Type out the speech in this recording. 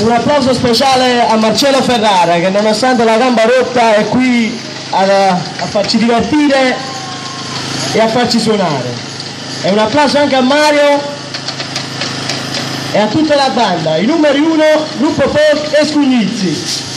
Un applauso speciale a Marcello Ferrara che nonostante la gamba rotta è qui a, a farci divertire e a farci suonare. E un applauso anche a Mario e a tutta la banda, i numeri uno, gruppo folk e Scugnizzi.